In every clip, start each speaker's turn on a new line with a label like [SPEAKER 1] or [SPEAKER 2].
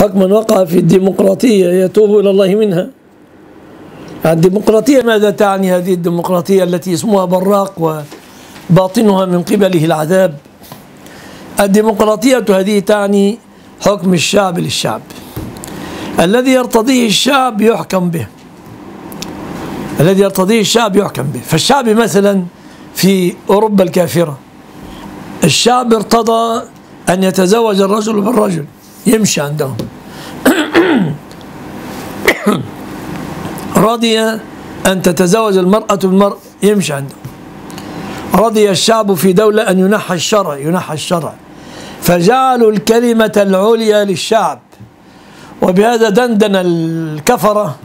[SPEAKER 1] حكما وقع في الديمقراطية يتوب إلى الله منها. الديمقراطية ماذا تعني؟ هذه الديمقراطية التي اسمها براق وباطنها من قبله العذاب. الديمقراطية هذه تعني حكم الشعب للشعب. الذي يرتضيه الشعب يحكم به. الذي يرتضيه الشعب يحكم به. فالشعب مثلا في أوروبا الكافرة الشعب ارتضى أن يتزوج الرجل بالرجل. يمشي عندهم. رضي أن تتزوج المرأة بالمرء يمشي عندهم. رضي الشعب في دولة أن ينحى الشرع ينحى الشرع. فجعلوا الكلمة العليا للشعب. وبهذا دندن الكفرة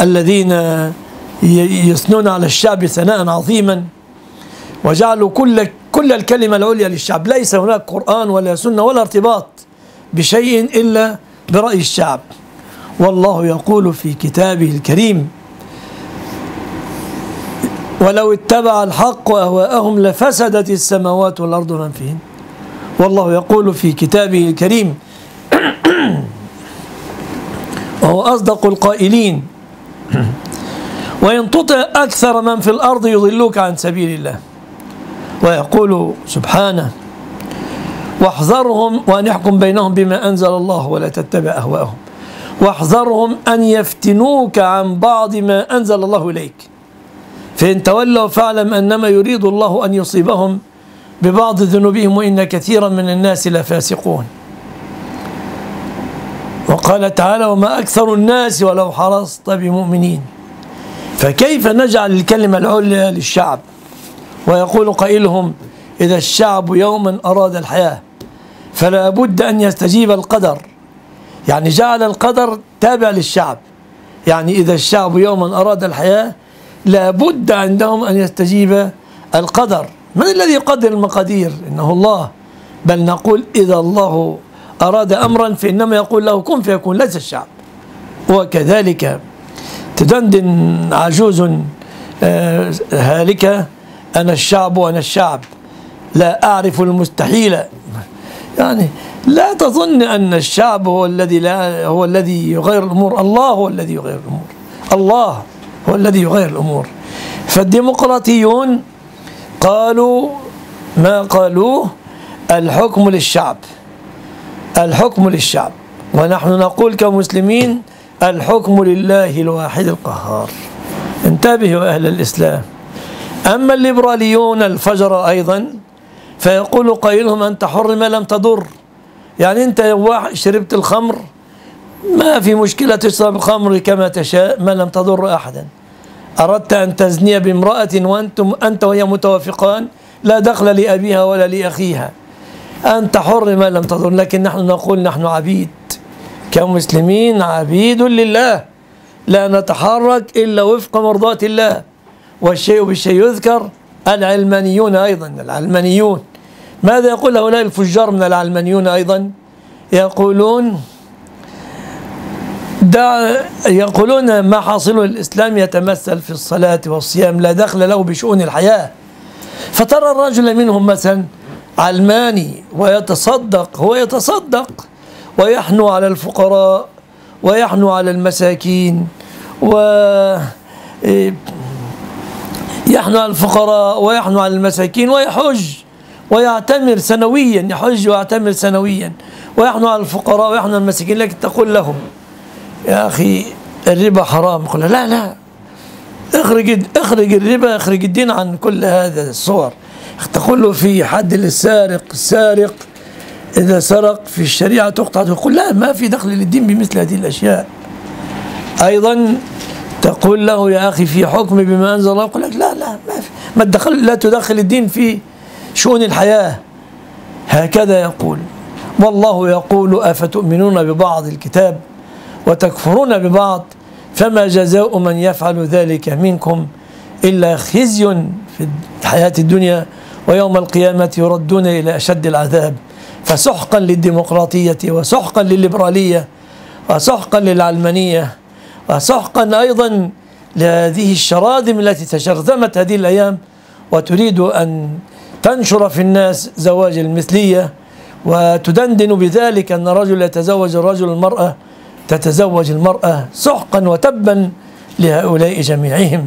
[SPEAKER 1] الذين يثنون على الشعب ثناء عظيما. وجعلوا كل كل الكلمة العليا للشعب. ليس هناك قرآن ولا سنة ولا ارتباط. بشيء إلا برأي الشعب. والله يقول في كتابه الكريم ولو اتبع الحق أهواءهم لفسدت السماوات والأرض من فيهن والله يقول في كتابه الكريم وهو أصدق القائلين وإن تطع أكثر من في الأرض يضلوك عن سبيل الله. ويقول سبحانه واحذرهم وأن يحكم بينهم بما أنزل الله ولا تتبع أهواءهم. واحذرهم أن يفتنوك عن بعض ما أنزل الله إليك. فإن تولوا فاعلم أنما يريد الله أن يصيبهم ببعض ذنوبهم وإن كثيرا من الناس لفاسقون. وقال تعالى وما أكثر الناس ولو حرصت بمؤمنين فكيف نجعل الكلمة العليا للشعب؟ ويقول قائلهم إذا الشعب يوما أراد الحياة فلا بد أن يستجيب القدر. يعني جعل القدر تابع للشعب. يعني إذا الشعب يوما أراد الحياة لا بد عندهم أن يستجيب القدر. من الذي يقدر المقادير؟ إنه الله. بل نقول إذا الله أراد أمرا فإنما يقول له كن فيكون ليس الشعب. وكذلك تدندن عجوز آه، هالكة أنا الشعب وأنا الشعب. لا أعرف المستحيل. يعني لا تظن أن الشعب هو الذي لا هو الذي يغير الأمور. الله هو الذي يغير الأمور. الله هو الذي يغير الأمور. فالديمقراطيون قالوا ما قالوه؟ الحكم للشعب. الحكم للشعب. ونحن نقول كمسلمين الحكم لله الواحد القهار. انتبهوا أهل الإسلام. أما الليبراليون الفجر أيضا فيقول قائلهم أنت حر ما لم تضر. يعني أنت شربت الخمر ما في مشكلة تشرب الخمر كما تشاء ما لم تضر أحدا. أردت أن تزني بامرأة وأنتم أنت وهي متوافقان لا دخل لأبيها ولا لأخيها. أنت حر ما لم تضر لكن نحن نقول نحن عبيد. كمسلمين عبيد لله. لا نتحرك إلا وفق مرضاة الله. والشيء بالشيء يذكر العلمانيون أيضا العلمانيون. ماذا يقول هؤلاء الفجار من العلمانيون أيضا؟ يقولون دع يقولون ما حاصل الإسلام يتمثل في الصلاة والصيام لا دخل له بشؤون الحياة. فترى الرجل منهم مثلا علماني ويتصدق هو يتصدق ويحنو على الفقراء ويحنو على المساكين و يحنو على الفقراء ويحنو على المساكين ويحج. ويعتمر سنويا يحج ويعتمر سنويا. ويحنو على الفقراء ويحنو على المساكين لكن تقول لهم يا أخي الربا حرام. قل لا لا. اخرج اخرج الربا اخرج الدين عن كل هذا الصور. تقول له في حد للسارق السارق إذا سرق في الشريعة تقطع تقول لا ما في دخل للدين بمثل هذه الأشياء. أيضا تقول له يا أخي في حكم بما أنزل الله. يقول لك لا لا ما في. ما تدخل لا تدخل الدين في شؤون الحياة. هكذا يقول. والله يقول أفتؤمنون ببعض الكتاب وتكفرون ببعض فما جزاء من يفعل ذلك منكم إلا خزي في الحياة الدنيا ويوم القيامة يردون إلى أشد العذاب. فسحقا للديمقراطية وسحقا للليبرالية وسحقا للعلمانية وسحقا أيضا لهذه الشراذم التي تشرذمت هذه الأيام. وتريد أن تنشر في الناس زواج المثلية وتدندن بذلك أن الرجل يتزوج الرجل المرأة تتزوج المرأة سحقا وتبا لهؤلاء جميعهم.